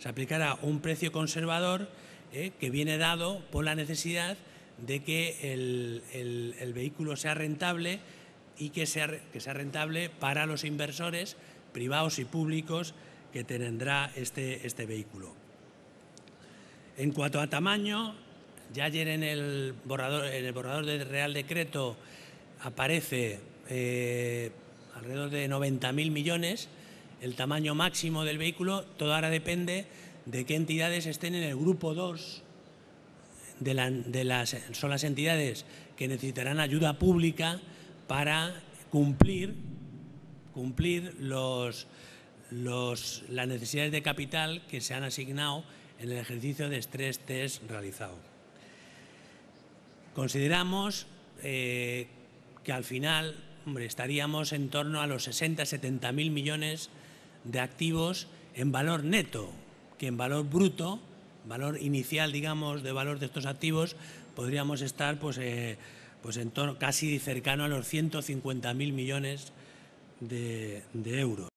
Se aplicará un precio conservador eh, que viene dado por la necesidad de que el, vehículo sea rentable y que sea, que sea rentable para los inversores privados y públicos que tendrá este, este vehículo. En cuanto a tamaño, ya ayer en el borrador, en el borrador del Real Decreto aparece eh, alrededor de 90.000 millones el tamaño máximo del vehículo. Todo ahora depende de qué entidades estén en el grupo 2 de, las, son las entidades que necesitarán ayuda pública para cumplir, cumplir los, los, las necesidades de capital que se han asignado en el ejercicio de estrés test realizado. Consideramos eh, que al final estaríamos en torno a los 60-70 mil millones de activos en valor neto, que en valor bruto, valor inicial, digamos, de valor de estos activos, podríamos estar pues, eh, pues en torno, casi cercano a los 150 mil millones de euros.